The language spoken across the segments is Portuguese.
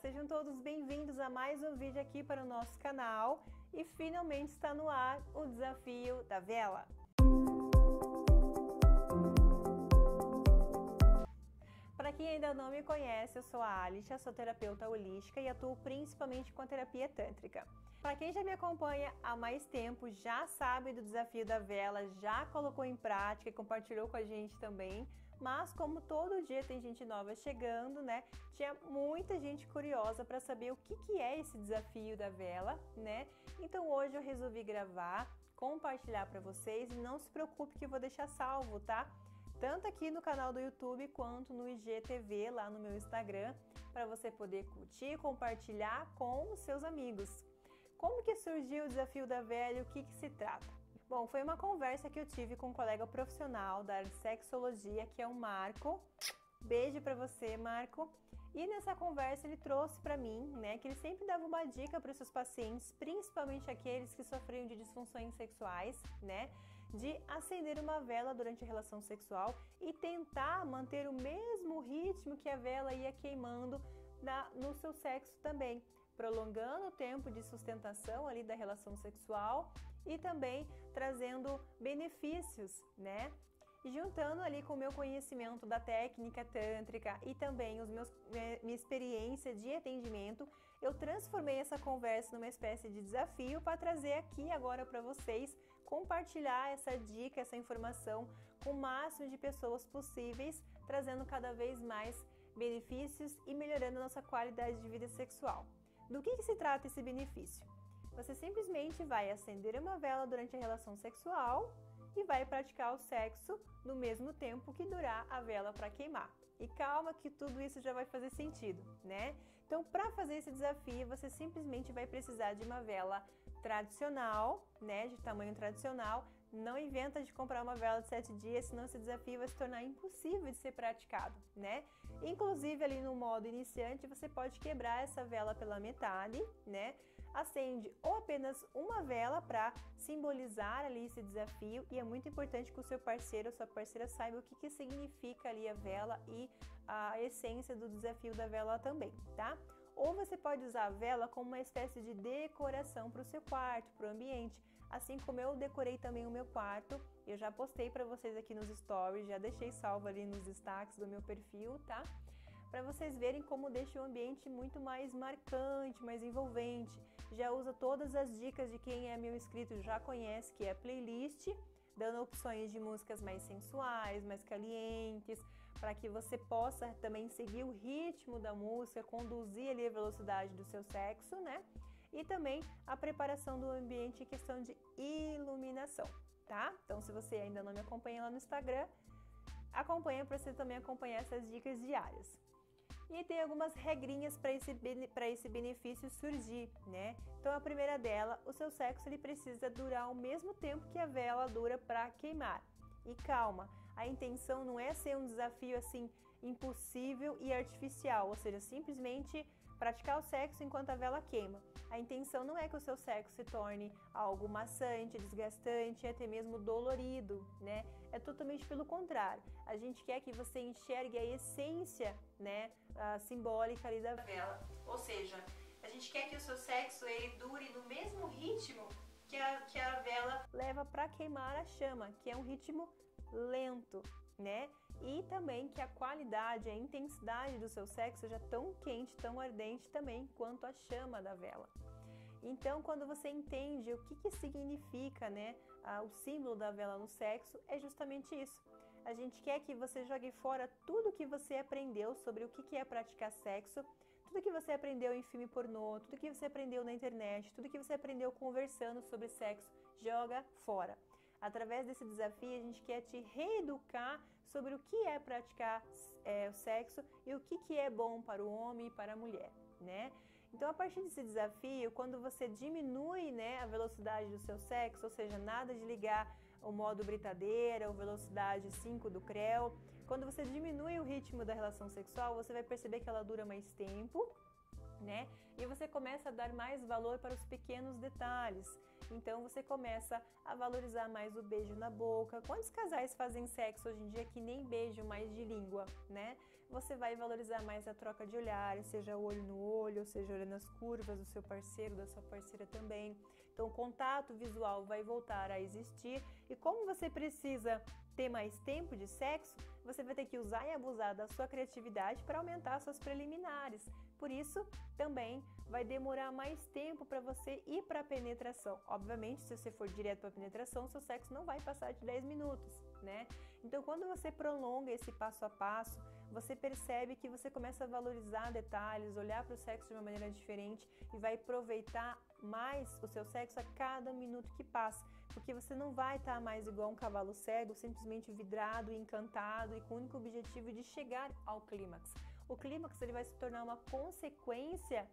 sejam todos bem-vindos a mais um vídeo aqui para o nosso canal e finalmente está no ar o desafio da vela. Para quem ainda não me conhece, eu sou a Alicia, sou terapeuta holística e atuo principalmente com a terapia tântrica. Para quem já me acompanha há mais tempo, já sabe do desafio da vela, já colocou em prática e compartilhou com a gente também. Mas como todo dia tem gente nova chegando, né? Tinha muita gente curiosa para saber o que, que é esse desafio da vela, né? Então hoje eu resolvi gravar, compartilhar para vocês e não se preocupe que eu vou deixar salvo, tá? Tanto aqui no canal do YouTube quanto no IGTV lá no meu Instagram, para você poder curtir, compartilhar com os seus amigos. Como que surgiu o desafio da velha e o que, que se trata? Bom, foi uma conversa que eu tive com um colega profissional da área de sexologia, que é o Marco. Beijo para você, Marco. E nessa conversa ele trouxe para mim, né, que ele sempre dava uma dica para os seus pacientes, principalmente aqueles que sofriam de disfunções sexuais, né, de acender uma vela durante a relação sexual e tentar manter o mesmo ritmo que a vela ia queimando na, no seu sexo também, prolongando o tempo de sustentação ali da relação sexual e também trazendo benefícios, né? E juntando ali com o meu conhecimento da técnica tântrica e também os meus, minha experiência de atendimento, eu transformei essa conversa numa espécie de desafio para trazer aqui agora para vocês, compartilhar essa dica, essa informação com o máximo de pessoas possíveis, trazendo cada vez mais benefícios e melhorando a nossa qualidade de vida sexual. Do que, que se trata esse benefício? Você simplesmente vai acender uma vela durante a relação sexual e vai praticar o sexo no mesmo tempo que durar a vela para queimar. E calma que tudo isso já vai fazer sentido, né? Então, para fazer esse desafio, você simplesmente vai precisar de uma vela tradicional, né, de tamanho tradicional. Não inventa de comprar uma vela de 7 dias, senão esse desafio vai se tornar impossível de ser praticado, né? Inclusive ali no modo iniciante, você pode quebrar essa vela pela metade, né? Acende ou apenas uma vela para simbolizar ali esse desafio e é muito importante que o seu parceiro ou sua parceira saiba o que, que significa ali a vela e a essência do desafio da vela também, tá? Ou você pode usar a vela como uma espécie de decoração para o seu quarto, para o ambiente. Assim como eu decorei também o meu quarto, eu já postei para vocês aqui nos stories, já deixei salvo ali nos destaques do meu perfil, tá? Para vocês verem como deixa o ambiente muito mais marcante, mais envolvente. Já usa todas as dicas de quem é meu inscrito já conhece, que é playlist dando opções de músicas mais sensuais, mais calientes, para que você possa também seguir o ritmo da música, conduzir ali a velocidade do seu sexo, né? E também a preparação do ambiente em questão de iluminação, tá? Então, se você ainda não me acompanha lá no Instagram, acompanha para você também acompanhar essas dicas diárias. E tem algumas regrinhas para esse, esse benefício surgir, né? Então a primeira dela, o seu sexo ele precisa durar o mesmo tempo que a vela dura para queimar. E calma, a intenção não é ser um desafio assim impossível e artificial, ou seja, simplesmente praticar o sexo enquanto a vela queima. A intenção não é que o seu sexo se torne algo maçante, desgastante até mesmo dolorido, né? É totalmente pelo contrário. A gente quer que você enxergue a essência, né, a simbólica ali da vela. Ou seja, a gente quer que o seu sexo ele dure no mesmo ritmo que a, que a vela leva para queimar a chama, que é um ritmo lento, né? E também que a qualidade, a intensidade do seu sexo seja tão quente, tão ardente também quanto a chama da vela. Então, quando você entende o que, que significa né, o símbolo da vela no sexo, é justamente isso. A gente quer que você jogue fora tudo que você aprendeu sobre o que, que é praticar sexo, tudo que você aprendeu em filme pornô, tudo que você aprendeu na internet, tudo que você aprendeu conversando sobre sexo, joga fora. Através desse desafio, a gente quer te reeducar sobre o que é praticar é, o sexo e o que, que é bom para o homem e para a mulher, né? Então, a partir desse desafio, quando você diminui né, a velocidade do seu sexo, ou seja, nada de ligar o modo britadeira ou velocidade 5 do CREL, quando você diminui o ritmo da relação sexual, você vai perceber que ela dura mais tempo, né? E você começa a dar mais valor para os pequenos detalhes. Então você começa a valorizar mais o beijo na boca. Quantos casais fazem sexo hoje em dia que nem beijo mais de língua, né? Você vai valorizar mais a troca de olhares, seja olho no olho, seja olhando as curvas do seu parceiro, da sua parceira também. Então o contato visual vai voltar a existir e como você precisa ter mais tempo de sexo, você vai ter que usar e abusar da sua criatividade para aumentar suas preliminares. Por isso, também vai demorar mais tempo para você ir para a penetração. Obviamente, se você for direto para a penetração, seu sexo não vai passar de 10 minutos, né? Então, quando você prolonga esse passo a passo, você percebe que você começa a valorizar detalhes, olhar para o sexo de uma maneira diferente e vai aproveitar mais o seu sexo a cada minuto que passa, porque você não vai estar tá mais igual um cavalo cego, simplesmente vidrado, encantado e com o único objetivo de chegar ao clímax. O clímax ele vai se tornar uma consequência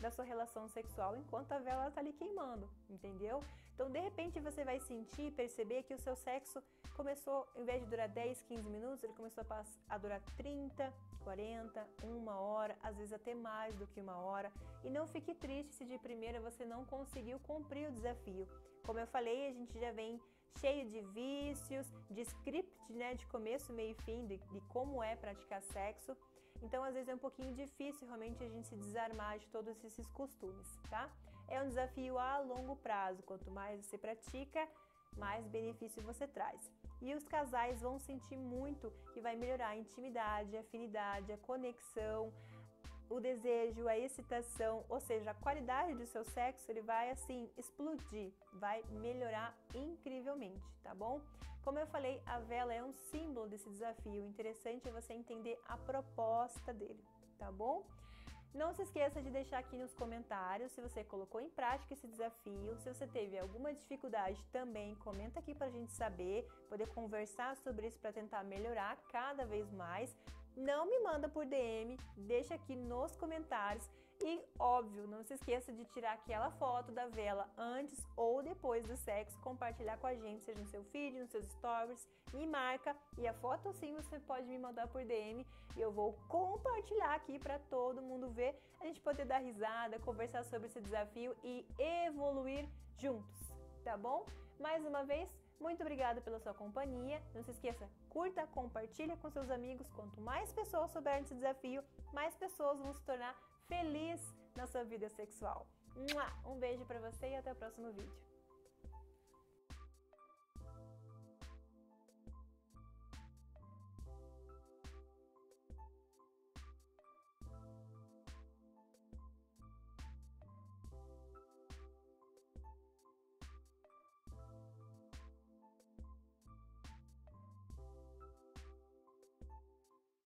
da sua relação sexual enquanto a vela está ali queimando, entendeu? Então, de repente, você vai sentir, perceber que o seu sexo começou, em vez de durar 10, 15 minutos, ele começou a durar 30, 40, uma hora, às vezes até mais do que uma hora. E não fique triste se de primeira você não conseguiu cumprir o desafio. Como eu falei, a gente já vem cheio de vícios, de script, né, de começo, meio e fim, de, de como é praticar sexo. Então, às vezes é um pouquinho difícil realmente a gente se desarmar de todos esses costumes, tá? É um desafio a longo prazo. Quanto mais você pratica, mais benefício você traz. E os casais vão sentir muito que vai melhorar a intimidade, a afinidade, a conexão, o desejo, a excitação, ou seja, a qualidade do seu sexo, ele vai assim explodir, vai melhorar incrivelmente, tá bom? Como eu falei, a vela é um símbolo desse desafio. O interessante é você entender a proposta dele, tá bom? Não se esqueça de deixar aqui nos comentários se você colocou em prática esse desafio, se você teve alguma dificuldade também, comenta aqui para a gente saber, poder conversar sobre isso para tentar melhorar cada vez mais não me manda por DM, deixa aqui nos comentários. E, óbvio, não se esqueça de tirar aquela foto da vela antes ou depois do sexo, compartilhar com a gente, seja no seu feed, nos seus stories, me marca e a foto sim você pode me mandar por DM e eu vou compartilhar aqui para todo mundo ver, a gente poder dar risada, conversar sobre esse desafio e evoluir juntos, tá bom? Mais uma vez, muito obrigada pela sua companhia. Não se esqueça, curta, compartilha com seus amigos. Quanto mais pessoas souberem desse desafio, mais pessoas vão se tornar felizes na sua vida sexual. Um beijo para você e até o próximo vídeo.